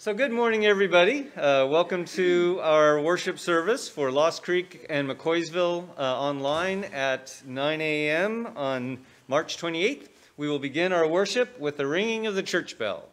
So, good morning, everybody. Uh, welcome to our worship service for Lost Creek and McCoysville uh, online at 9 a.m. on March 28th. We will begin our worship with the ringing of the church bell.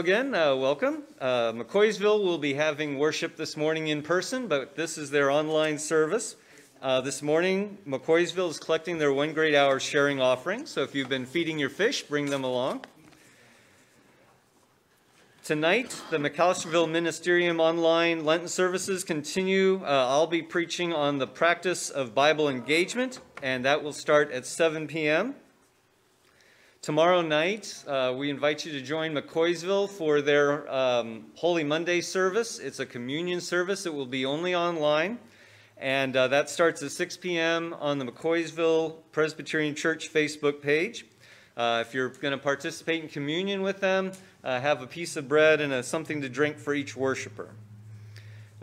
Again, uh, welcome. Uh, McCoysville will be having worship this morning in person, but this is their online service. Uh, this morning, McCoysville is collecting their one great hour sharing offering. So if you've been feeding your fish, bring them along. Tonight, the McAlisterville Ministerium online Lenten services continue. Uh, I'll be preaching on the practice of Bible engagement, and that will start at 7 p.m. Tomorrow night, uh, we invite you to join McCoysville for their um, Holy Monday service. It's a communion service. It will be only online. And uh, that starts at 6 p.m. on the McCoysville Presbyterian Church Facebook page. Uh, if you're going to participate in communion with them, uh, have a piece of bread and a, something to drink for each worshiper.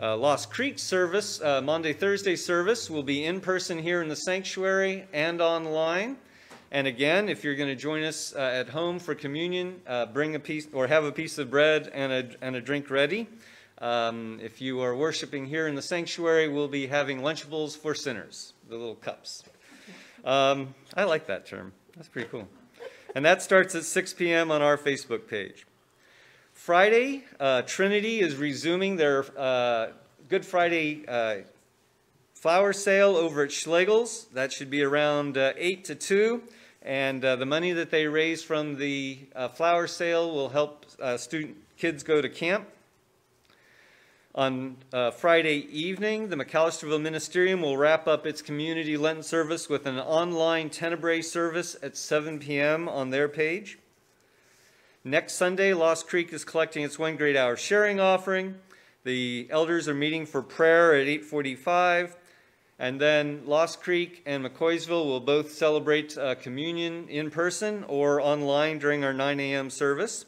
Uh, Lost Creek service, uh, Monday, Thursday service, will be in person here in the sanctuary and online. And again, if you're going to join us uh, at home for communion, uh, bring a piece or have a piece of bread and a, and a drink ready. Um, if you are worshiping here in the sanctuary, we'll be having Lunchables for sinners, the little cups. Um, I like that term. That's pretty cool. And that starts at 6 p.m. on our Facebook page. Friday, uh, Trinity is resuming their uh, Good Friday uh, flower sale over at Schlegel's. That should be around uh, 8 to 2. And uh, the money that they raise from the uh, flower sale will help uh, student kids go to camp. On uh, Friday evening, the McAlisterville Ministerium will wrap up its community Lenten service with an online Tenebrae service at 7 p.m. on their page. Next Sunday, Lost Creek is collecting its one great hour sharing offering. The elders are meeting for prayer at 845. And then Lost Creek and McCoysville will both celebrate uh, communion in person or online during our 9 a.m. service.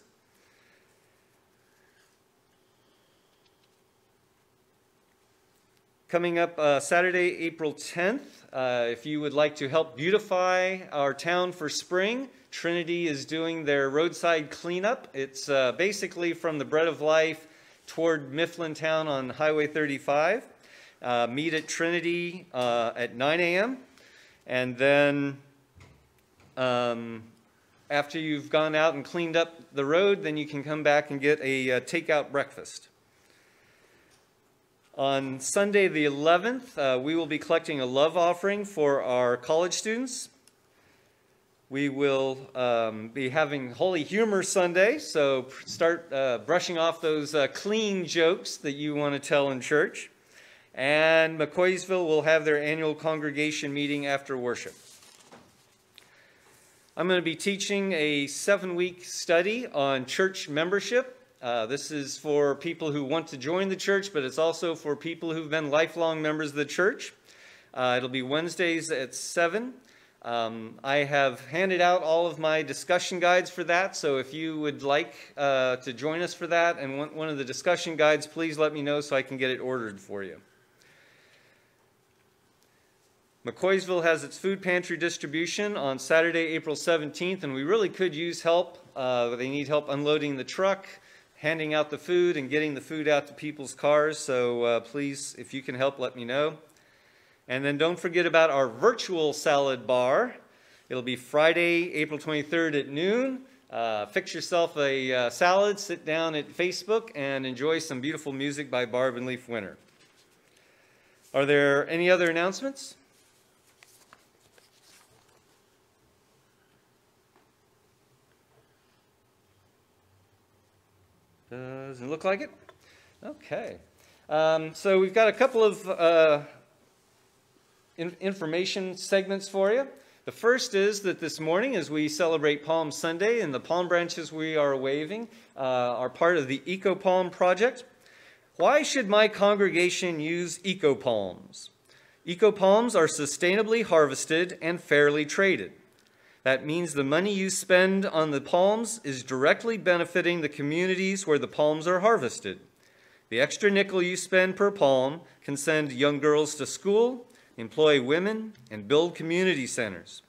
Coming up uh, Saturday, April 10th, uh, if you would like to help beautify our town for spring, Trinity is doing their roadside cleanup. It's uh, basically from the Bread of Life toward Mifflintown on Highway 35. Uh, meet at Trinity uh, at 9 a.m. And then um, after you've gone out and cleaned up the road, then you can come back and get a uh, takeout breakfast. On Sunday the 11th, uh, we will be collecting a love offering for our college students. We will um, be having Holy Humor Sunday, so start uh, brushing off those uh, clean jokes that you want to tell in church and McCoysville will have their annual congregation meeting after worship. I'm going to be teaching a seven week study on church membership. Uh, this is for people who want to join the church, but it's also for people who've been lifelong members of the church. Uh, it'll be Wednesdays at 7. Um, I have handed out all of my discussion guides for that, so if you would like uh, to join us for that and want one of the discussion guides, please let me know so I can get it ordered for you. McCoysville has its food pantry distribution on Saturday, April 17th, and we really could use help. Uh, they need help unloading the truck, handing out the food, and getting the food out to people's cars. So uh, please, if you can help, let me know. And then don't forget about our virtual salad bar. It'll be Friday, April 23rd at noon. Uh, fix yourself a uh, salad, sit down at Facebook, and enjoy some beautiful music by Barb and Leaf Winter. Are there any other announcements? Doesn't look like it. Okay. Um, so we've got a couple of uh, in information segments for you. The first is that this morning, as we celebrate Palm Sunday, and the palm branches we are waving uh, are part of the Eco Palm Project. Why should my congregation use eco palms? Eco palms are sustainably harvested and fairly traded. That means the money you spend on the palms is directly benefiting the communities where the palms are harvested. The extra nickel you spend per palm can send young girls to school, employ women, and build community centers.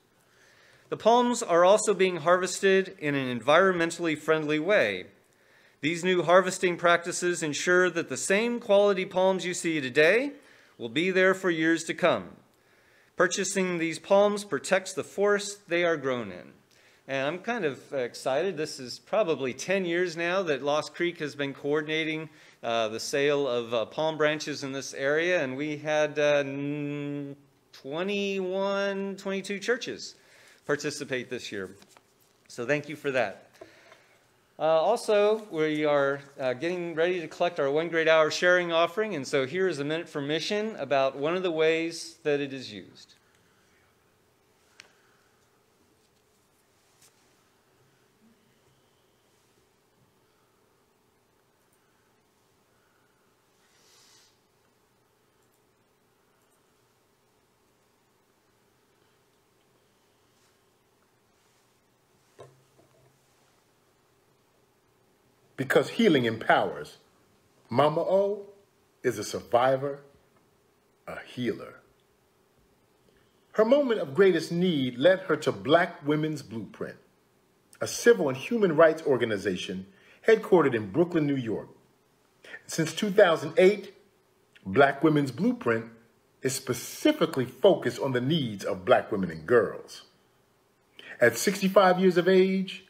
The palms are also being harvested in an environmentally friendly way. These new harvesting practices ensure that the same quality palms you see today will be there for years to come. Purchasing these palms protects the forest they are grown in. And I'm kind of excited. This is probably 10 years now that Lost Creek has been coordinating uh, the sale of uh, palm branches in this area, and we had uh, 21, 22 churches participate this year. So thank you for that. Uh, also, we are uh, getting ready to collect our one great hour sharing offering, and so here is a minute for mission about one of the ways that it is used. Because healing empowers. Mama O is a survivor, a healer. Her moment of greatest need led her to Black Women's Blueprint, a civil and human rights organization headquartered in Brooklyn, New York. Since 2008, Black Women's Blueprint is specifically focused on the needs of black women and girls. At 65 years of age,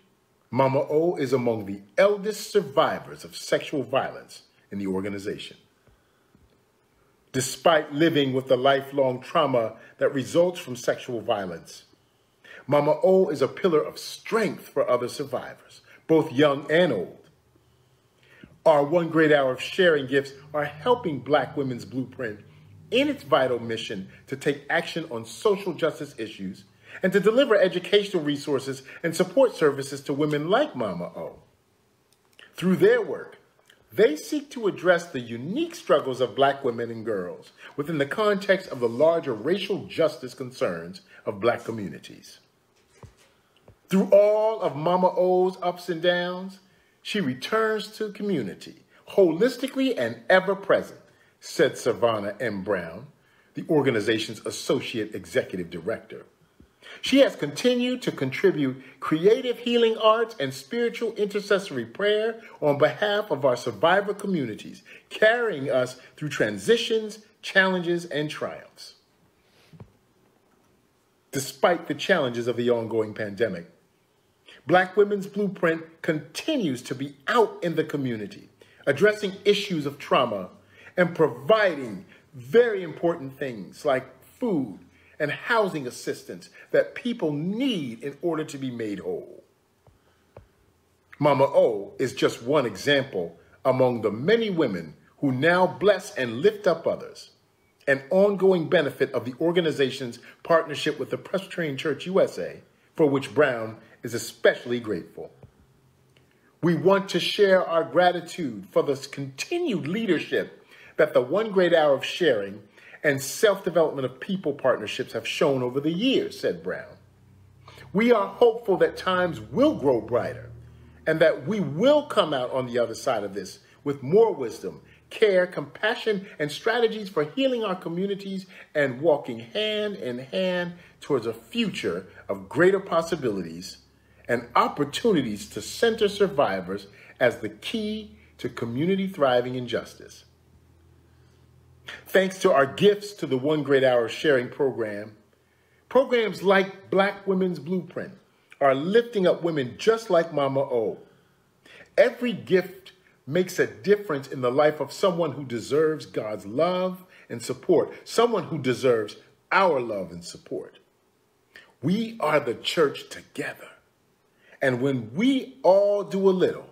Mama O is among the eldest survivors of sexual violence in the organization. Despite living with the lifelong trauma that results from sexual violence, Mama O is a pillar of strength for other survivors, both young and old. Our one great hour of sharing gifts are helping Black Women's Blueprint in its vital mission to take action on social justice issues and to deliver educational resources and support services to women like Mama O. Through their work, they seek to address the unique struggles of black women and girls within the context of the larger racial justice concerns of black communities. Through all of Mama O's ups and downs, she returns to community, holistically and ever present, said Savannah M. Brown, the organization's associate executive director. She has continued to contribute creative healing arts and spiritual intercessory prayer on behalf of our survivor communities, carrying us through transitions, challenges, and triumphs. Despite the challenges of the ongoing pandemic, Black Women's Blueprint continues to be out in the community, addressing issues of trauma and providing very important things like food, and housing assistance that people need in order to be made whole. Mama O is just one example among the many women who now bless and lift up others, an ongoing benefit of the organization's partnership with the Presbyterian Church USA, for which Brown is especially grateful. We want to share our gratitude for the continued leadership that the One Great Hour of Sharing and self-development of people partnerships have shown over the years, said Brown. We are hopeful that times will grow brighter and that we will come out on the other side of this with more wisdom, care, compassion, and strategies for healing our communities and walking hand in hand towards a future of greater possibilities and opportunities to center survivors as the key to community thriving and justice. Thanks to our gifts to the One Great Hour Sharing Program, programs like Black Women's Blueprint are lifting up women just like Mama O. Every gift makes a difference in the life of someone who deserves God's love and support, someone who deserves our love and support. We are the church together. And when we all do a little,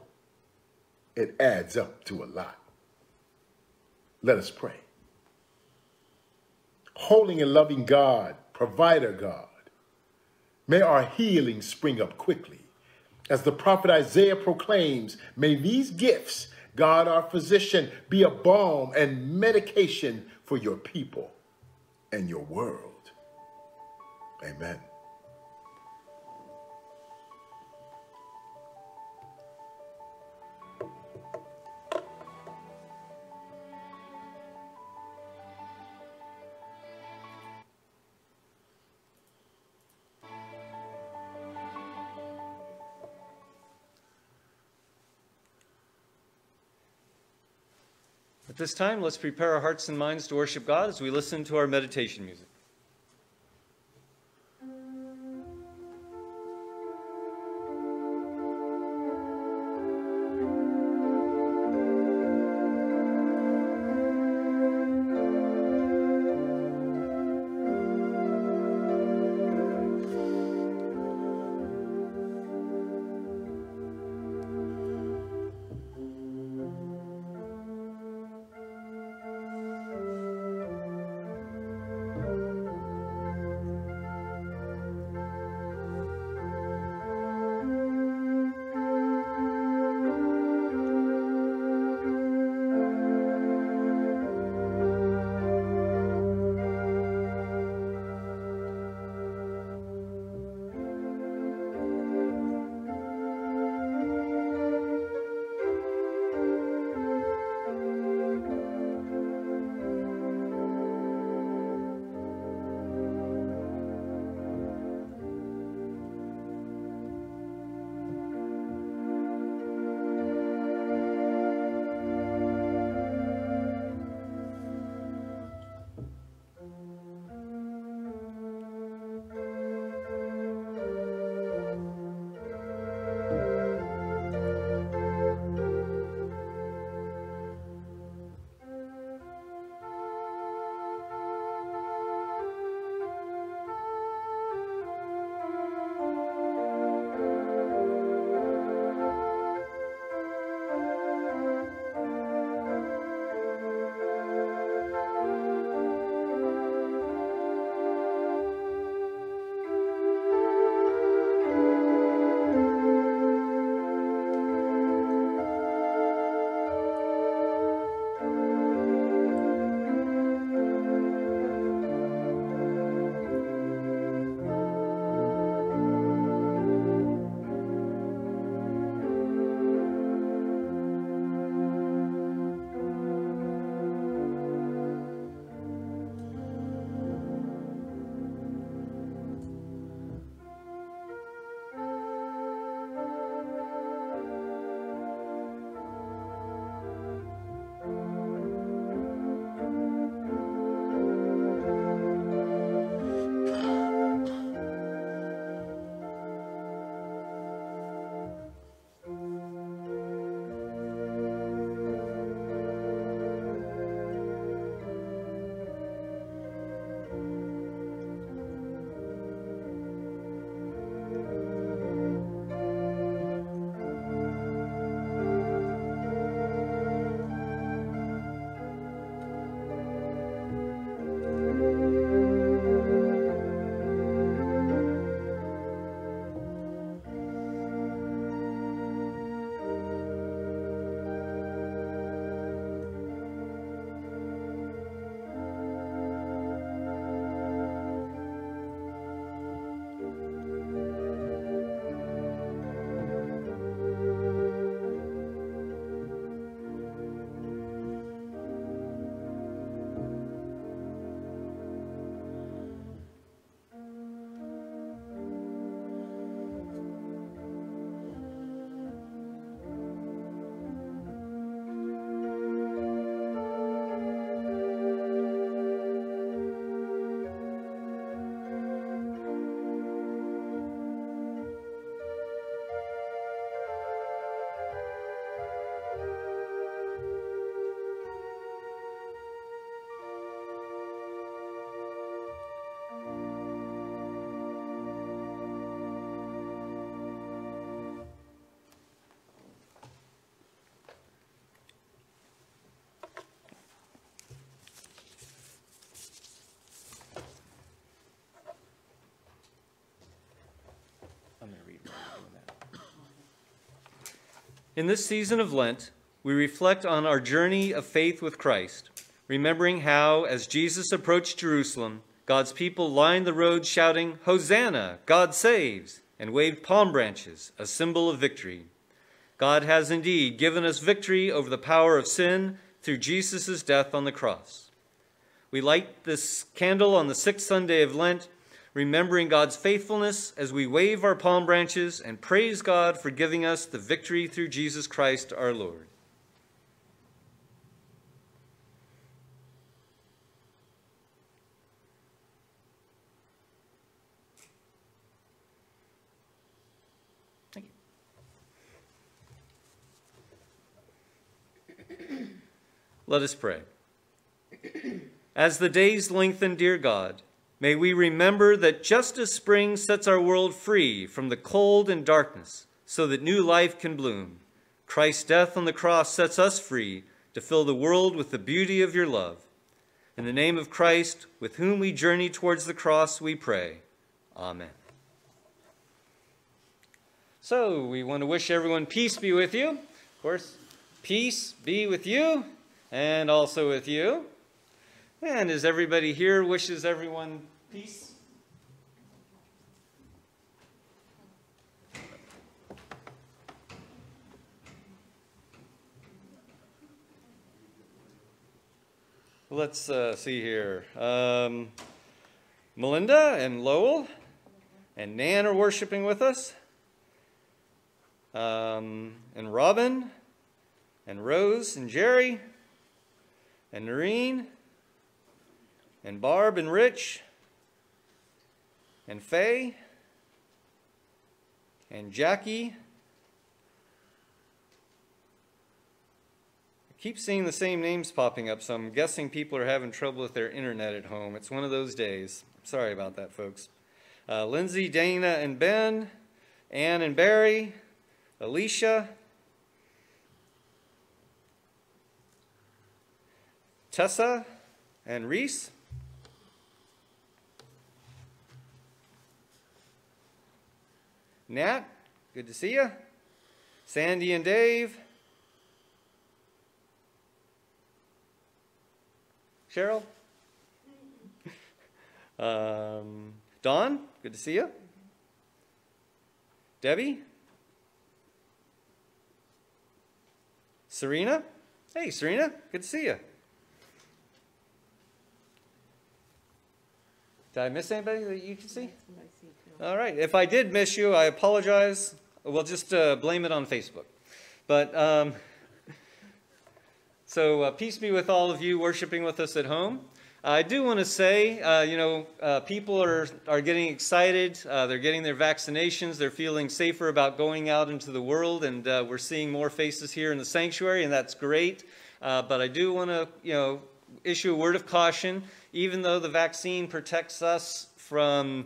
it adds up to a lot. Let us pray holding and loving God, provider God, May our healing spring up quickly. As the prophet Isaiah proclaims, may these gifts, God our physician, be a balm and medication for your people and your world. Amen. This time, let's prepare our hearts and minds to worship God as we listen to our meditation music. In this season of Lent, we reflect on our journey of faith with Christ, remembering how, as Jesus approached Jerusalem, God's people lined the road shouting, Hosanna, God saves, and waved palm branches, a symbol of victory. God has indeed given us victory over the power of sin through Jesus' death on the cross. We light this candle on the sixth Sunday of Lent, remembering God's faithfulness as we wave our palm branches and praise God for giving us the victory through Jesus Christ our Lord. Thank you. Let us pray. As the days lengthen, dear God, may we remember that just as spring sets our world free from the cold and darkness so that new life can bloom, Christ's death on the cross sets us free to fill the world with the beauty of your love. In the name of Christ, with whom we journey towards the cross, we pray. Amen. So, we want to wish everyone peace be with you. Of course, peace be with you and also with you. And as everybody here wishes everyone peace. Let's uh, see here. Um, Melinda and Lowell and Nan are worshiping with us. Um, and Robin and Rose and Jerry and Noreen and Barb and Rich and Faye and Jackie. I keep seeing the same names popping up, so I'm guessing people are having trouble with their internet at home. It's one of those days. Sorry about that, folks. Uh, Lindsay, Dana, and Ben, Ann and Barry, Alicia, Tessa and Reese. Nat, good to see you. Sandy and Dave. Cheryl. Um, Dawn, good to see you. Debbie. Serena. Hey, Serena, good to see you. Did I miss anybody that you can see? All right. If I did miss you, I apologize. We'll just uh, blame it on Facebook. But um, so uh, peace be with all of you worshiping with us at home. I do want to say, uh, you know, uh, people are, are getting excited. Uh, they're getting their vaccinations. They're feeling safer about going out into the world, and uh, we're seeing more faces here in the sanctuary, and that's great. but I do want to, you know, issue a word of caution even though the vaccine protects us from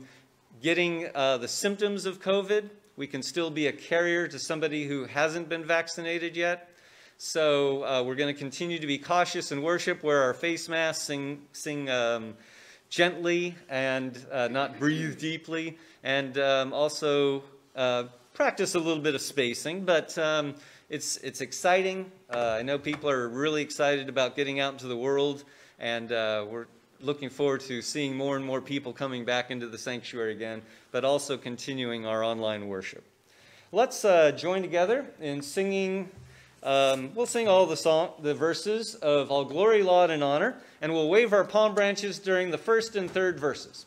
getting uh, the symptoms of COVID, we can still be a carrier to somebody who hasn't been vaccinated yet. So uh, we're going to continue to be cautious in worship, wear our face masks, sing, sing um, gently and uh, not breathe deeply, and um, also uh, practice a little bit of spacing. But um, it's, it's exciting. Uh, I know people are really excited about getting out into the world, and uh, we're looking forward to seeing more and more people coming back into the sanctuary again, but also continuing our online worship. Let's uh, join together in singing. Um, we'll sing all the song, the verses of all glory, laud, and honor, and we'll wave our palm branches during the first and third verses.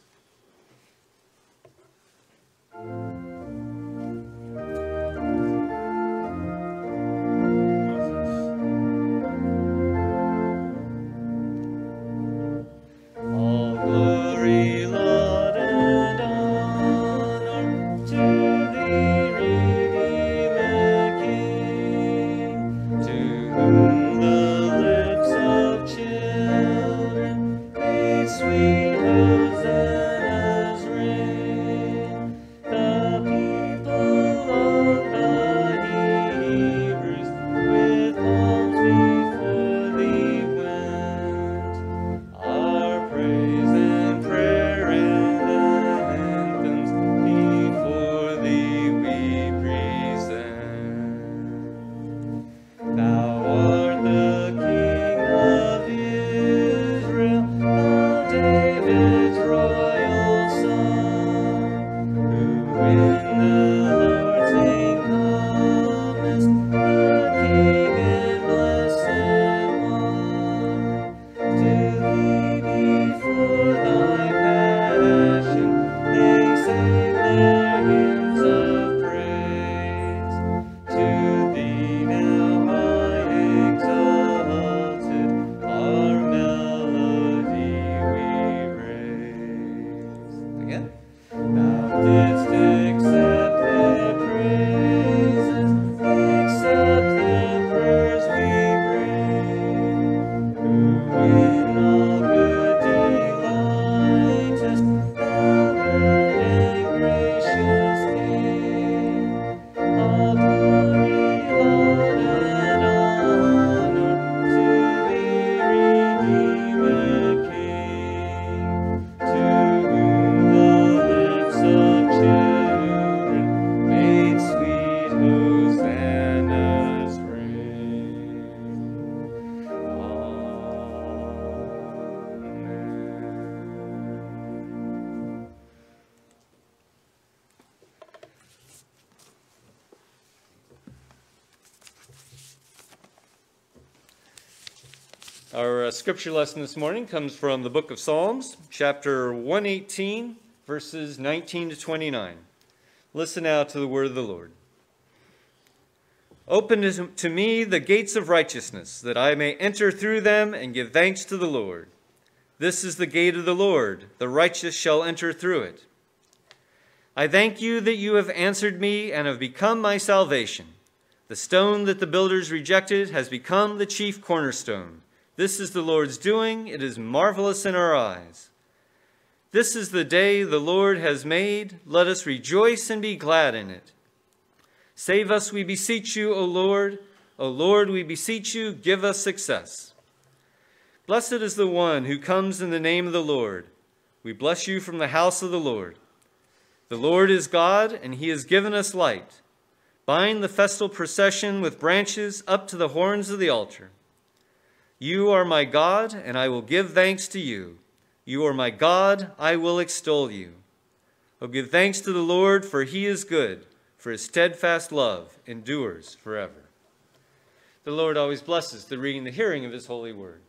Scripture lesson this morning comes from the book of Psalms, chapter 118, verses 19 to 29. Listen now to the word of the Lord. Open to me the gates of righteousness, that I may enter through them and give thanks to the Lord. This is the gate of the Lord, the righteous shall enter through it. I thank you that you have answered me and have become my salvation. The stone that the builders rejected has become the chief cornerstone. This is the Lord's doing, it is marvelous in our eyes. This is the day the Lord has made. Let us rejoice and be glad in it. Save us, we beseech you, O Lord. O Lord, we beseech you, give us success. Blessed is the one who comes in the name of the Lord. We bless you from the house of the Lord. The Lord is God, and he has given us light. Bind the festal procession with branches up to the horns of the altar. You are my God, and I will give thanks to you. You are my God, I will extol you. Oh, give thanks to the Lord, for he is good for his steadfast love endures forever. The Lord always blesses the reading and the hearing of his holy word.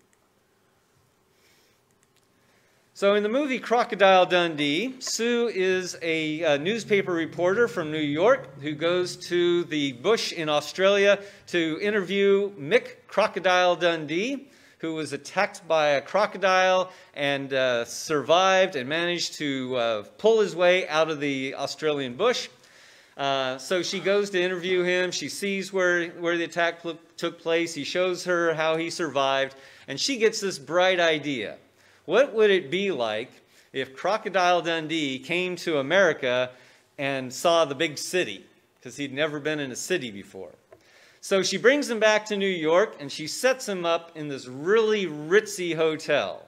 So, in the movie Crocodile Dundee, Sue is a, a, newspaper reporter from New York who goes to the bush in Australia to interview Mick Crocodile Dundee, who was attacked by a crocodile and uh, survived and managed to uh, pull his way out of the Australian bush. Uh, so she goes to interview him. She sees where, where the attack took place. He shows her how he survived. And she gets this bright idea. What would it be like if Crocodile Dundee came to America and saw the big city? Because he'd never been in a city before. So she brings him back to New York and she sets him up in this really ritzy hotel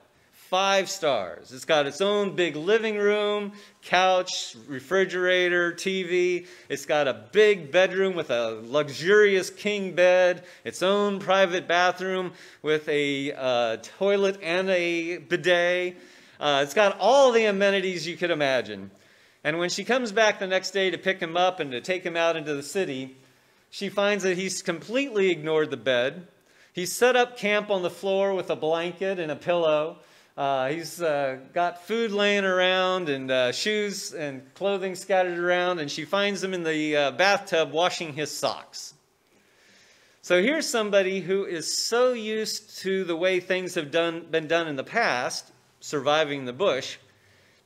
five stars. It's got its own big living room, couch, refrigerator, TV. It's got a big bedroom with a luxurious king bed, its own private bathroom with a uh, toilet and a bidet. Uh, it's got all the amenities you could imagine. And when she comes back the next day to pick him up and to take him out into the city, she finds that he's completely ignored the bed. He's set up camp on the floor with a blanket and a pillow. Uh, he's uh, got food laying around and uh, shoes and clothing scattered around, and she finds him in the uh, bathtub washing his socks. So here's somebody who is so used to the way things have done, been done in the past, surviving the bush,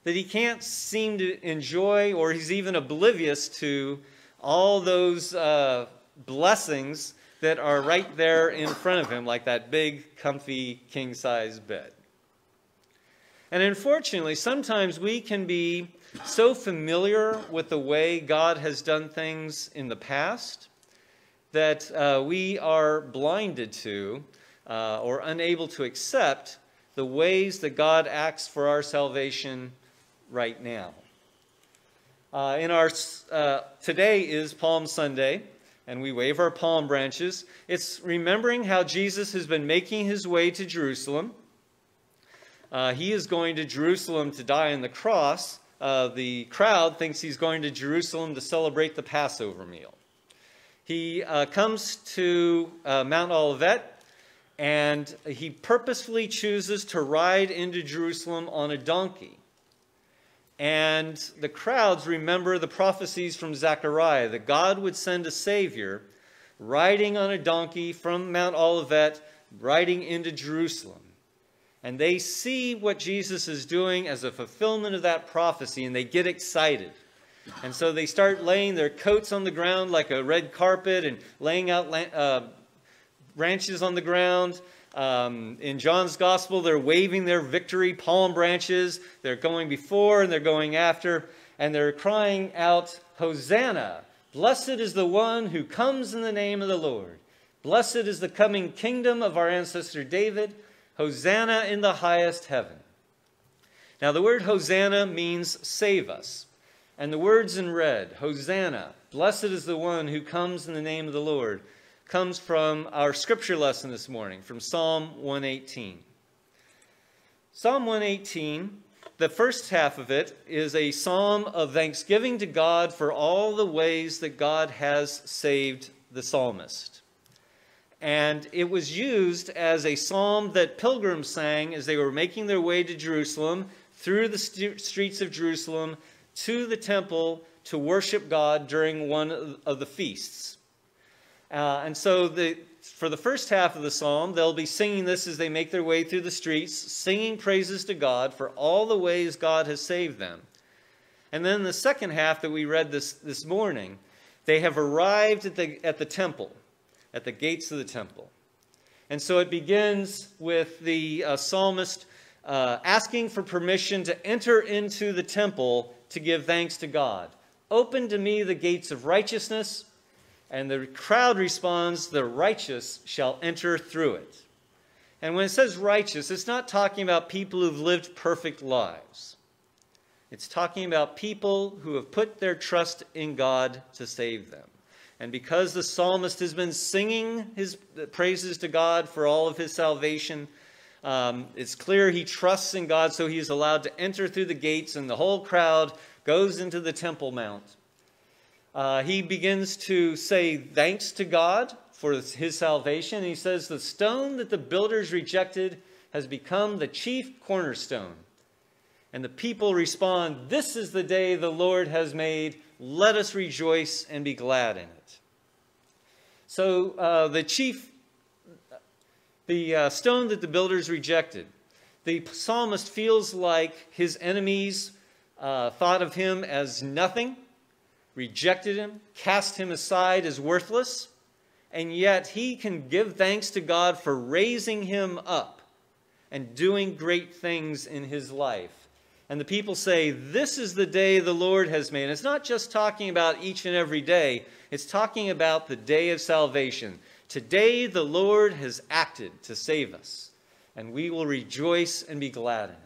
that he can't seem to enjoy or he's even oblivious to all those uh, blessings that are right there in front of him, like that big, comfy, king size bed. And unfortunately, sometimes we can be so familiar with the way God has done things in the past that uh, we are blinded to uh, or unable to accept the ways that God acts for our salvation right now. Uh, in our uh, today is Palm Sunday, and we wave our palm branches. It's remembering how Jesus has been making his way to Jerusalem uh, he is going to Jerusalem to die on the cross. Uh, the crowd thinks he's going to Jerusalem to celebrate the Passover meal. He uh, comes to uh, Mount Olivet and he purposefully chooses to ride into Jerusalem on a donkey. And the crowds remember the prophecies from Zechariah that God would send a Savior riding on a donkey from Mount Olivet, riding into Jerusalem and they see what Jesus is doing as a fulfillment of that prophecy and they get excited. And so they start laying their coats on the ground like a red carpet and laying out uh, branches on the ground. Um, in John's gospel, they're waving their victory palm branches. They're going before and they're going after, and they're crying out, Hosanna! Blessed is the one who comes in the name of the Lord. Blessed is the coming kingdom of our ancestor David. Hosanna in the highest heaven. Now, the word Hosanna means save us. And the words in red, Hosanna, blessed is the one who comes in the name of the Lord, comes from our scripture lesson this morning, from Psalm 118. Psalm 118, the first half of it, is a psalm of thanksgiving to God for all the ways that God has saved the psalmist. And it was used as a psalm that pilgrims sang as they were making their way to Jerusalem, through the st- streets of Jerusalem, to the temple to worship God during one of the feasts. Uh, and so the, for the first half of the psalm, they'll be singing this as they make their way through the streets, singing praises to God for all the ways God has saved them. And then the second half that we read this, this morning, they have arrived at the, at the temple, at the gates of the temple. And so it begins with the uh, psalmist uh, asking for permission to enter into the temple to give thanks to God. Open to me the gates of righteousness. And the crowd responds, The righteous shall enter through it. And when it says righteous, it's not talking about people who've lived perfect lives. It's talking about people who have put their trust in God to save them. And because the psalmist has been singing his praises to God for all of his salvation, um, it's clear he trusts in God, so he is allowed to enter through the gates, and the whole crowd goes into the Temple Mount. Uh, he begins to say thanks to God for his salvation. He says, The stone that the builders rejected has become the chief cornerstone. And the people respond, This is the day the Lord has made. Let us rejoice and be glad in it. So uh, the chief, the uh, stone that the builders rejected, the psalmist feels like his enemies uh, thought of him as nothing, rejected him, cast him aside as worthless, and yet he can give thanks to God for raising him up and doing great things in his life and the people say, This is the day the Lord has made. And it's not just talking about each and every day, it's talking about the day of salvation. Today the Lord has acted to save us, and we will rejoice and be glad in it.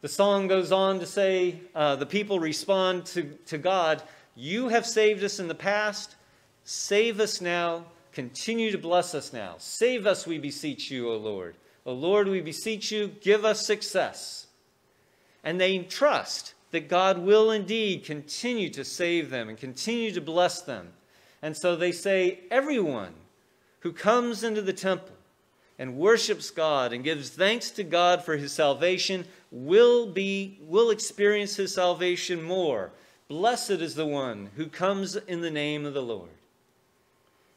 The song goes on to say, uh, The people respond to, to God, You have saved us in the past, save us now, continue to bless us now. Save us, we beseech you, O Lord. O Lord, we beseech you, give us success and they trust that God will indeed continue to save them and continue to bless them. And so they say, everyone who comes into the temple and worships God and gives thanks to God for his salvation will be will experience his salvation more. Blessed is the one who comes in the name of the Lord.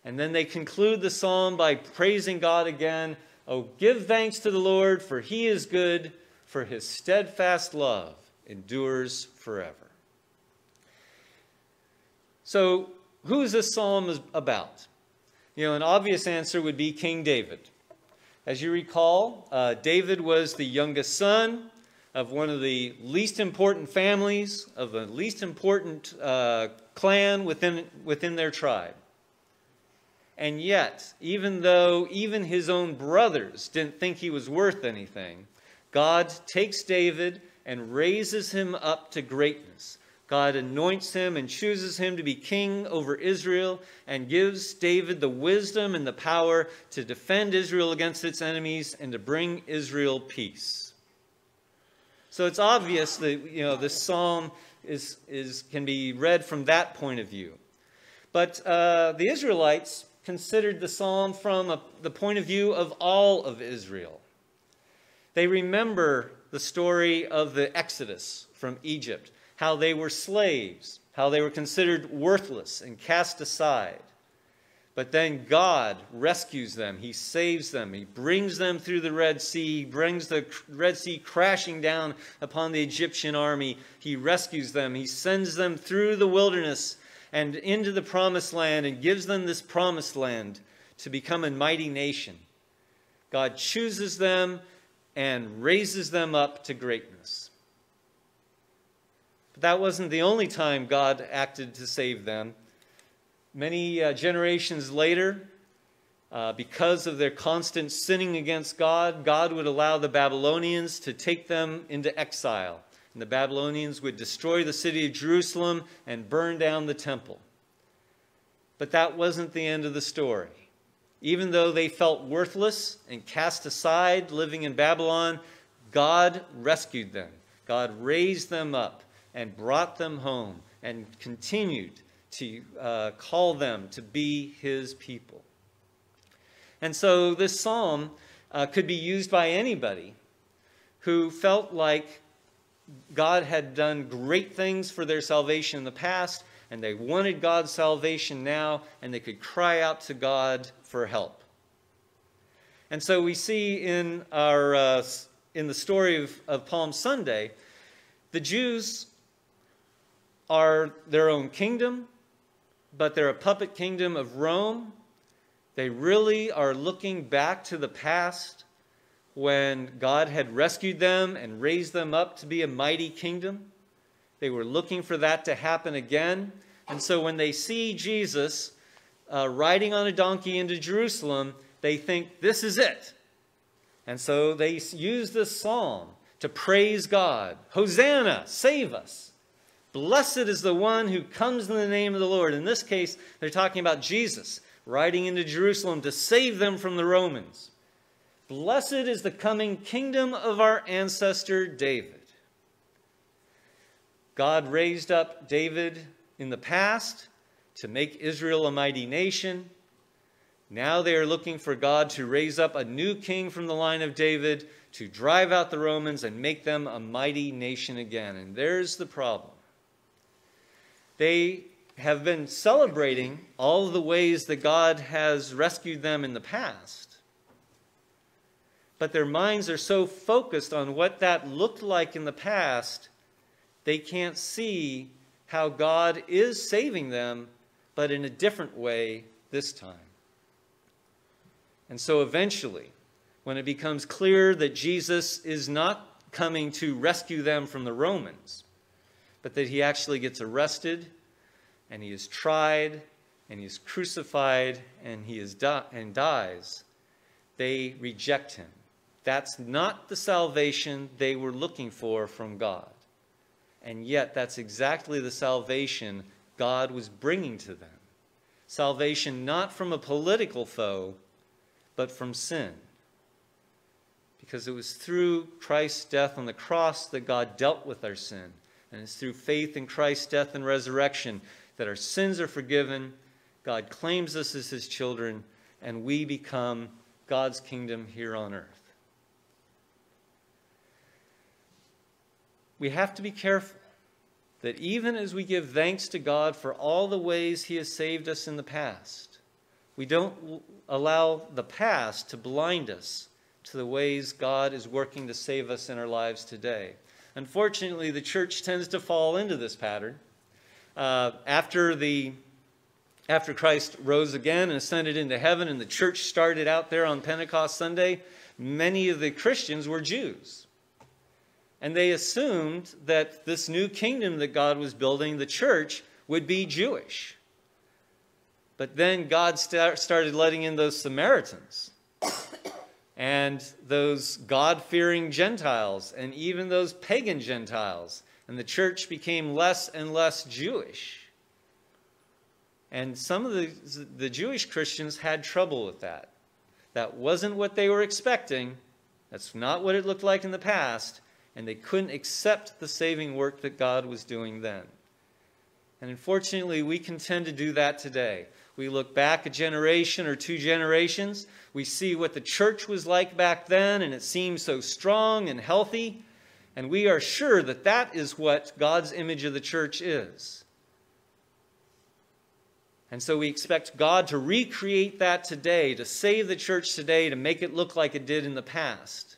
And then they conclude the psalm by praising God again. Oh, give thanks to the Lord, for he is good for his steadfast love endures forever. So, who is this psalm about? You know, an obvious answer would be King David. As you recall, uh, David was the youngest son of one of the least important families, of the least important uh, clan within, within their tribe. And yet, even though even his own brothers didn't think he was worth anything, God takes David and raises him up to greatness. God anoints him and chooses him to be king over Israel and gives David the wisdom and the power to defend Israel against its enemies and to bring Israel peace. So it's obvious that you know this psalm is, is, can be read from that point of view. But uh, the Israelites considered the psalm from a, the point of view of all of Israel. They remember the story of the Exodus from Egypt, how they were slaves, how they were considered worthless and cast aside. But then God rescues them. He saves them. He brings them through the Red Sea. He brings the Red Sea crashing down upon the Egyptian army. He rescues them. He sends them through the wilderness and into the promised land and gives them this promised land to become a mighty nation. God chooses them and raises them up to greatness. But that wasn't the only time God acted to save them. Many uh, generations later, uh, because of their constant sinning against God, God would allow the Babylonians to take them into exile. And the Babylonians would destroy the city of Jerusalem and burn down the temple. But that wasn't the end of the story. Even though they felt worthless and cast aside living in Babylon, God rescued them. God raised them up and brought them home and continued to uh, call them to be his people. And so this psalm uh, could be used by anybody who felt like God had done great things for their salvation in the past, and they wanted God's salvation now, and they could cry out to God for help. And so we see in, our, uh, in the story of, of Palm Sunday, the Jews are their own kingdom, but they're a puppet kingdom of Rome. They really are looking back to the past when God had rescued them and raised them up to be a mighty kingdom. They were looking for that to happen again. And so when they see Jesus uh, riding on a donkey into Jerusalem, they think this is it. And so they use this psalm to praise God. Hosanna, save us. Blessed is the one who comes in the name of the Lord. In this case, they're talking about Jesus riding into Jerusalem to save them from the Romans. Blessed is the coming kingdom of our ancestor David. God raised up David in the past to make Israel a mighty nation. Now they are looking for God to raise up a new king from the line of David to drive out the Romans and make them a mighty nation again. And there's the problem. They have been celebrating all the ways that God has rescued them in the past. But their minds are so focused on what that looked like in the past, they can't see how God is saving them, but in a different way this time. And so eventually, when it becomes clear that Jesus is not coming to rescue them from the Romans, but that he actually gets arrested and he is tried and he is crucified and he is di- and dies, they reject him. That's not the salvation they were looking for from God. And yet, that's exactly the salvation God was bringing to them. Salvation not from a political foe, but from sin. Because it was through Christ's death on the cross that God dealt with our sin. And it's through faith in Christ's death and resurrection that our sins are forgiven, God claims us as his children, and we become God's kingdom here on earth. We have to be careful that even as we give thanks to God for all the ways he has saved us in the past, we don't allow the past to blind us to the ways God is working to save us in our lives today. Unfortunately, the church tends to fall into this pattern. Uh, after the after Christ rose again and ascended into heaven, and the church started out there on Pentecost Sunday, many of the Christians were Jews. And they assumed that this new kingdom that God was building, the church, would be Jewish. But then God start, started letting in those Samaritans and those God fearing Gentiles and even those pagan Gentiles. And the church became less and less Jewish. And some of the, the Jewish Christians had trouble with that. That wasn't what they were expecting. That's not what it looked like in the past. And they couldn't accept the saving work that God was doing then. And unfortunately, we can tend to do that today. We look back a generation or two generations. We see what the church was like back then, and it seems so strong and healthy. And we are sure that that is what God's image of the church is. And so we expect God to recreate that today, to save the church today, to make it look like it did in the past.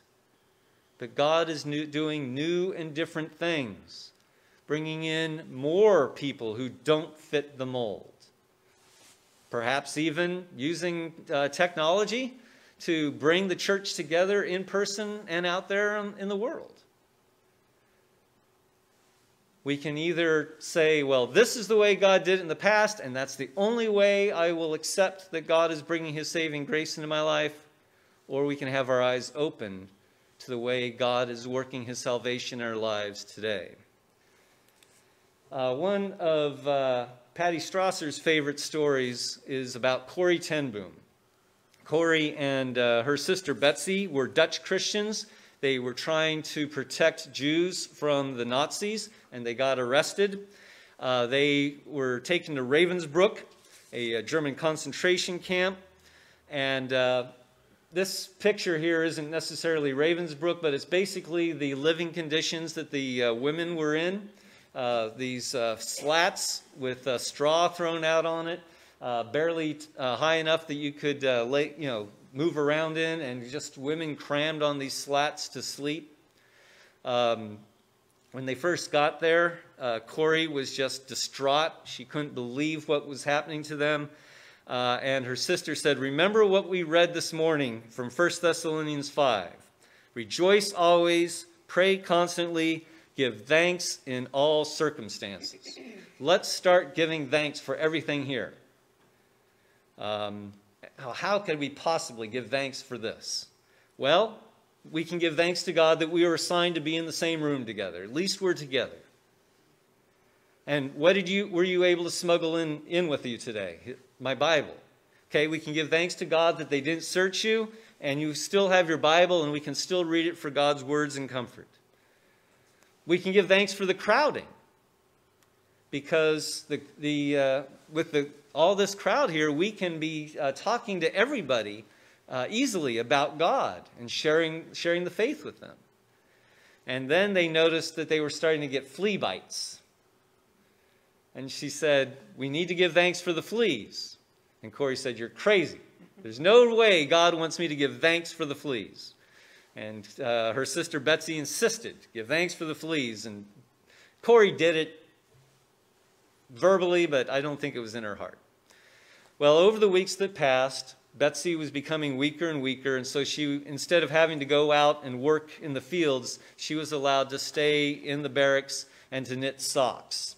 But God is new, doing new and different things, bringing in more people who don't fit the mold perhaps even using uh, technology to bring the church together in person and out there in the world. We can either say, well, this is the way God did it in the past, and that's the only way I will accept that God is bringing his saving grace into my life, or we can have our eyes open the way God is working his salvation in our lives today. Uh, one of uh, Patty Strasser's favorite stories is about Corrie ten Boom. Corrie and uh, her sister Betsy were Dutch Christians. They were trying to protect Jews from the Nazis, and they got arrested. Uh, they were taken to Ravensbrück, a, a, German concentration camp, And uh, this picture here isn't necessarily Ravensbrück, but it's basically the living conditions that the uh, women were in. Uh, these uh, slats with uh, straw thrown out on it, uh, barely uh, high enough that you could lay, you know, move around in, and just women crammed on these slats to sleep. Um, when they first got there, Corrie was just distraught. She couldn't believe what was happening to them. Uh, and her sister said, Remember what we read this morning from 1 Thessalonians 5. Rejoice always, pray constantly, give thanks in all circumstances. Let's start giving thanks for everything here. Um, how could we possibly give thanks for this? Well, we can give thanks to God that we were assigned to be in the same room together. At least we're together. And what did you were you able to smuggle in, in with you today? my Bible. Okay, we can give thanks to God that they didn't search you and you still have your Bible and we can still read it for God's words and comfort. We can give thanks for the crowding because the, the, uh, with the, all this crowd here, we can be uh, talking to everybody uh, easily about God and sharing, sharing the faith with them. And then they noticed that they were starting to get flea bites and she said, We need to give thanks for the fleas. And Corrie said, You're crazy. There's no way God wants me to give thanks for the fleas. And uh, her sister Betsy insisted, Give thanks for the fleas. And Corrie did it verbally, but I don't think it was in her heart. Well, over the weeks that passed, Betsy was becoming weaker and weaker, and so she, instead of having to go out and work in the fields, she was allowed to stay in the barracks and to knit socks.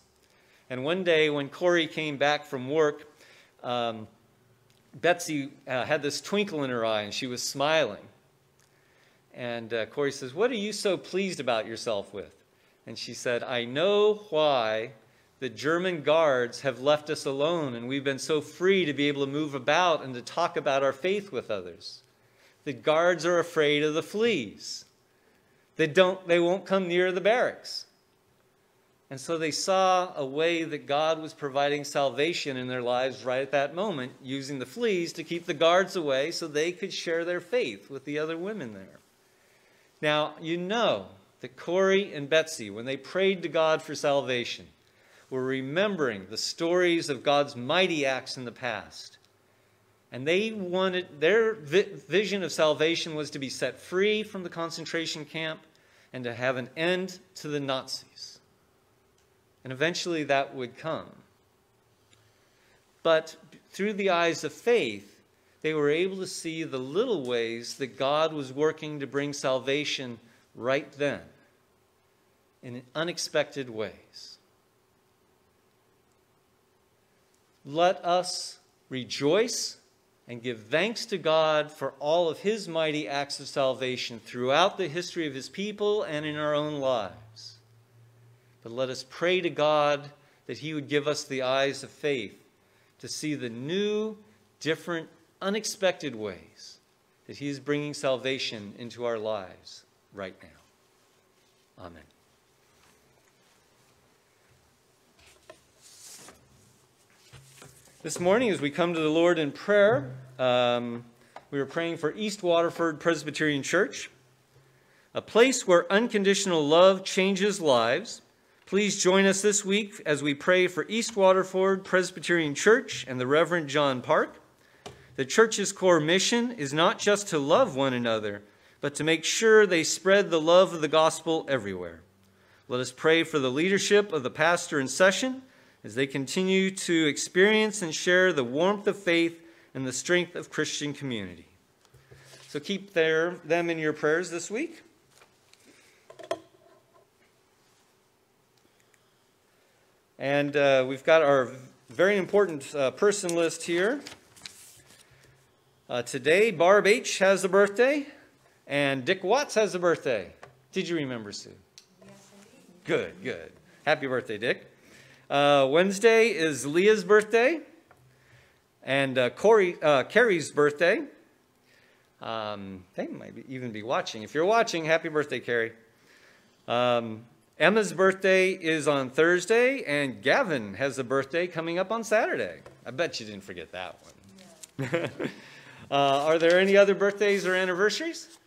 And one day when Corrie came back from work, um, Betsy uh, had this twinkle in her eye and she was smiling. And uh, Corrie says, What are you so pleased about yourself with? And she said, I know why the German guards have left us alone and we've been so free to be able to move about and to talk about our faith with others. The guards are afraid of the fleas. They, don't, they won't come near the barracks. And so they saw a way that God was providing salvation in their lives right at that moment, using the fleas to keep the guards away so they could share their faith with the other women there. Now, you know that Corrie and Betsy, when they prayed to God for salvation, were remembering the stories of God's mighty acts in the past. And they wanted, their vision of salvation was to be set free from the concentration camp and to have an end to the Nazis. And eventually that would come. But through the eyes of faith, they were able to see the little ways that God was working to bring salvation right then in unexpected ways. Let us rejoice and give thanks to God for all of his mighty acts of salvation throughout the history of his people and in our own lives. But let us pray to God that He would give us the eyes of faith to see the new, different, unexpected ways that He is bringing salvation into our lives right now. Amen. This morning, as we come to the Lord in prayer, um, we are praying for East Waterford Presbyterian Church, a place where unconditional love changes lives Please join us this week as we pray for East Waterford Presbyterian Church and the Reverend John Park. The church's core mission is not just to love one another, but to make sure they spread the love of the gospel everywhere. Let us pray for the leadership of the pastor in session as they continue to experience and share the warmth of faith and the strength of Christian community. So keep their, them in your prayers this week. And uh, we've got our very important uh, person list here. Uh, today, Barb H. has a birthday, and Dick Watts has a birthday. Did you remember, Sue? Yes, I did. Good, good. Happy birthday, Dick. Uh, Wednesday is Leah's birthday, and uh, Corey, uh, Carrie's birthday. Um, they might be, even be watching. If you're watching, happy birthday, Carrie. Um, Emma's birthday is on Thursday, and Gavin has a birthday coming up on Saturday. I bet you didn't forget that one. Uh, are there any other birthdays or anniversaries?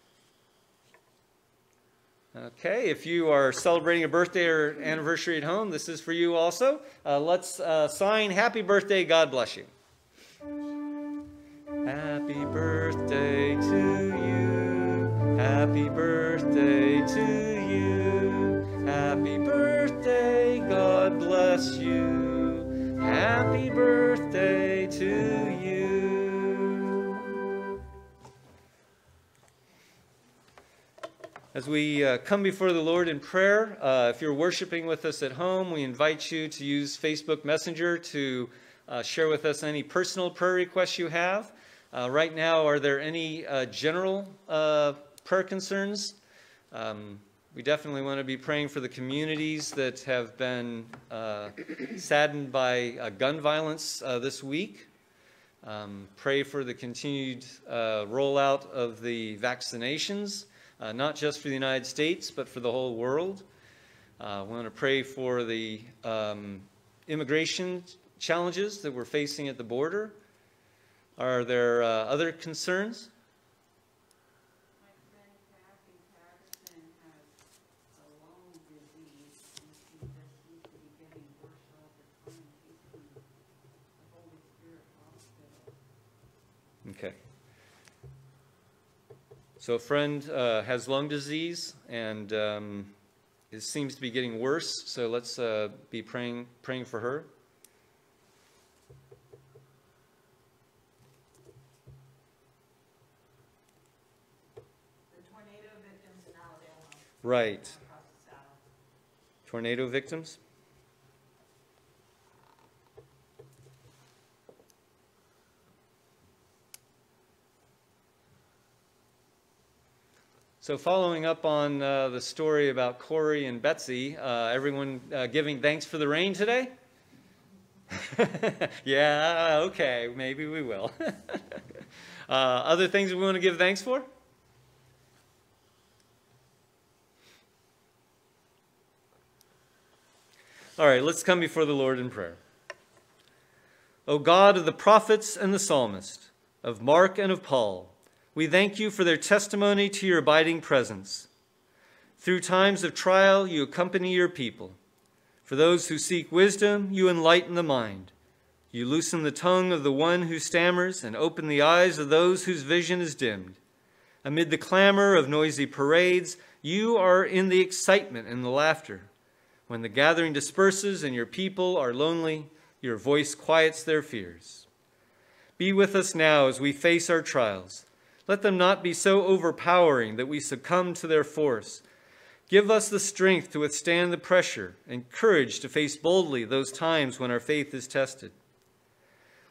Okay, if you are celebrating a birthday or anniversary at home, this is for you also. Uh, let's uh, sign happy birthday, God bless you. Happy birthday to you. Happy birthday to you. Happy birthday, God bless you. Happy birthday to you. As we uh, come before the Lord in prayer, uh, if you're worshiping with us at home, we invite you to use Facebook Messenger to uh, share with us any personal prayer requests you have. Uh, right now, are there any uh, general uh, prayer concerns? Um, we definitely want to be praying for the communities that have been saddened by gun violence this week. Um, pray for the continued rollout of the vaccinations uh, not just for the United States, but for the whole world. Uh, we want to pray for the um, immigration challenges that we're facing at the border. Are there uh, other concerns? Okay. So a friend uh, has lung disease and um, it seems to be getting worse. So let's uh, be praying praying for her. tornado victims in Alabama. Right. Tornado victims. So, following up on uh, the story about Corrie and Betsy, uh, everyone uh, giving thanks for the rain today? yeah, okay, maybe we will. Uh, other things we want to give thanks for? All right, let's come before the Lord in prayer. O God of the prophets and the psalmist, of Mark and of Paul, we thank you for their testimony to your abiding presence. Through times of trial, you accompany your people. For those who seek wisdom, you enlighten the mind. You loosen the tongue of the one who stammers and open the eyes of those whose vision is dimmed. Amid the clamor of noisy parades, you are in the excitement and the laughter. When the gathering disperses and your people are lonely, your voice quiets their fears. Be with us now as we face our trials. Let them not be so overpowering that we succumb to their force. Give us the strength to withstand the pressure and courage to face boldly those times when our faith is tested.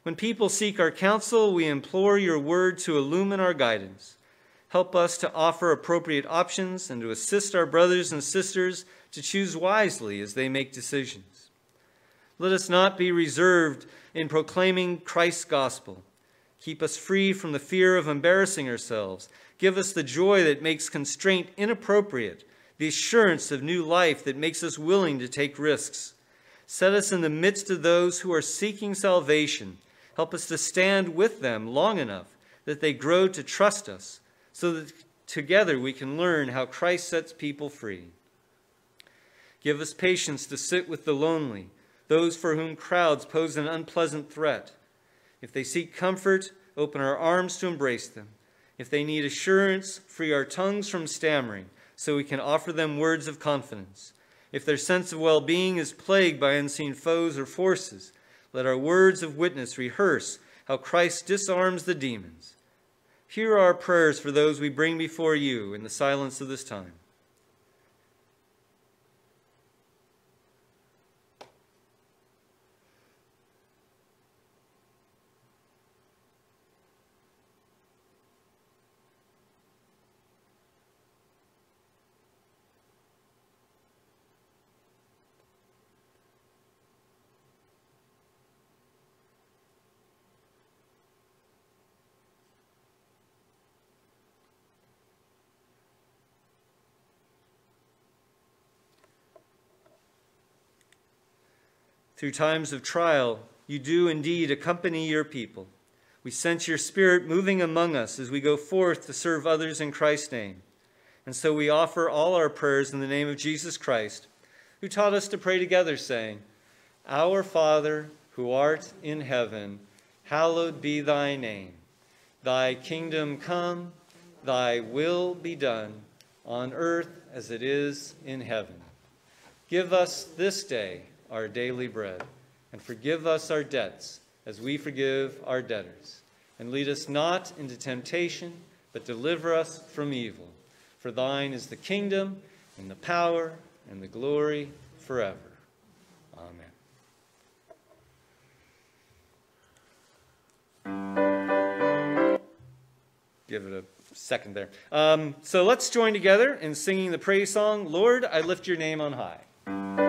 When people seek our counsel, we implore your word to illumine our guidance. Help us to offer appropriate options and to assist our brothers and sisters to choose wisely as they make decisions. Let us not be reserved in proclaiming Christ's gospel Keep us free from the fear of embarrassing ourselves. Give us the joy that makes constraint inappropriate, the assurance of new life that makes us willing to take risks. Set us in the midst of those who are seeking salvation. Help us to stand with them long enough that they grow to trust us, so that together we can learn how Christ sets people free. Give us patience to sit with the lonely, those for whom crowds pose an unpleasant threat. If they seek comfort, open our arms to embrace them. If they need assurance, free our tongues from stammering so we can offer them words of confidence. If their sense of well being is plagued by unseen foes or forces, let our words of witness rehearse how Christ disarms the demons. Hear our prayers for those we bring before you in the silence of this time. Through times of trial, you do indeed accompany your people. We sense your spirit moving among us as we go forth to serve others in Christ's name. And so we offer all our prayers in the name of Jesus Christ, who taught us to pray together, saying, Our Father, who art in heaven, hallowed be thy name. Thy kingdom come, thy will be done, on earth as it is in heaven. Give us this day our daily bread, and forgive us our debts as we forgive our debtors. And lead us not into temptation, but deliver us from evil. For thine is the kingdom, and the power, and the glory forever. Amen. Give it a second there. Um, so let's join together in singing the praise song, Lord, I lift your name on high.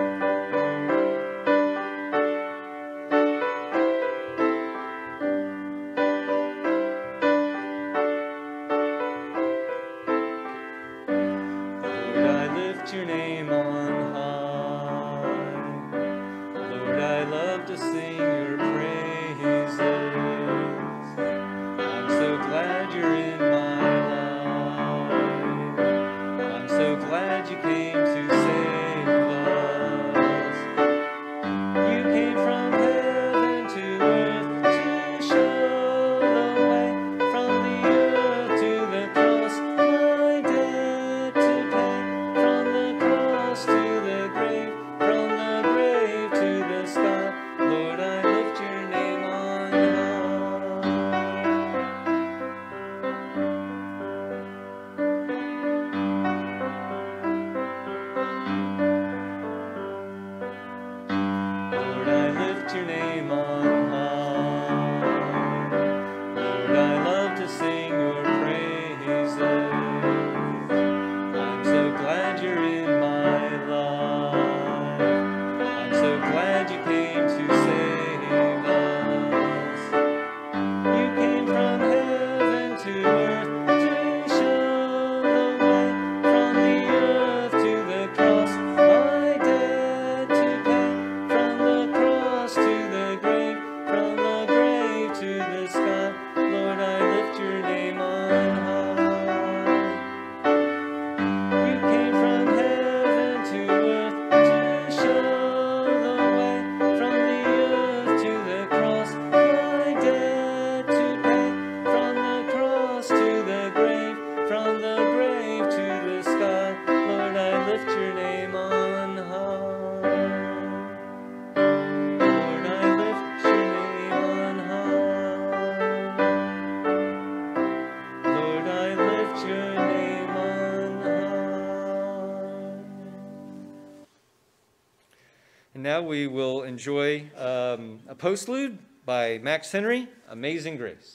We will enjoy um, a postlude by Max Henry, Amazing Grace.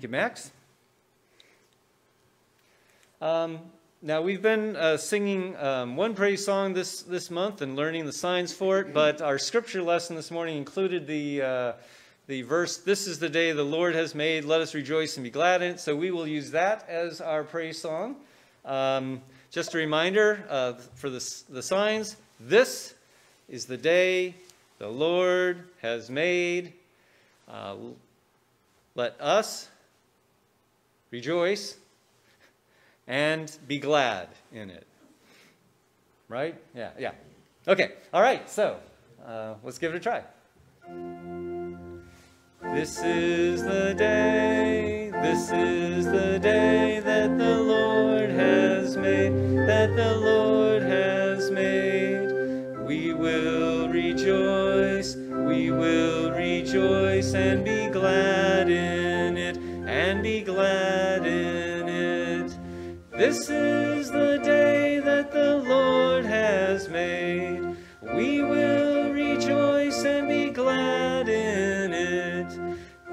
Thank you, Max. Um, now we've been uh, singing um, one praise song this this month and learning the signs for it, but our scripture lesson this morning included the uh, the verse, "This is the day the Lord has made; let us rejoice and be glad in it." So we will use that as our praise song. Um, just a reminder uh, for the the signs. This is the day the Lord has made. Uh, let us rejoice and be glad in it. Right? Yeah, yeah. Okay, all right, so uh, let's give it a try. This is the day, this is the day that the Lord has made, that the Lord has made. We will rejoice, we will rejoice and be This is the day that the Lord has made. We will rejoice and be glad in it.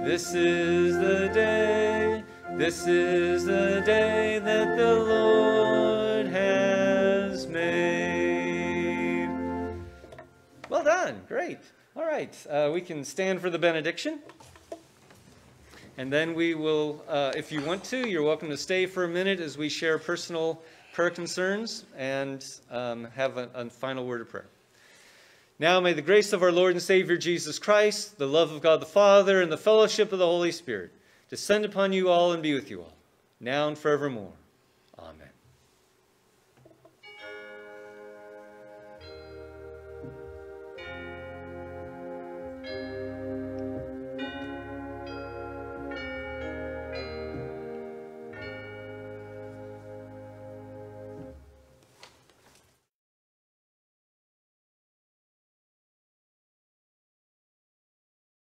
This is the day, this is the day that the Lord has made. Well done, great. All right, uh, we can stand for the benediction. And then we will, uh, if you want to, you're welcome to stay for a minute as we share personal prayer concerns and um, have a, a final word of prayer. Now may the grace of our Lord and Savior Jesus Christ, the love of God the Father, and the fellowship of the Holy Spirit descend upon you all and be with you all, now and forevermore. Amen.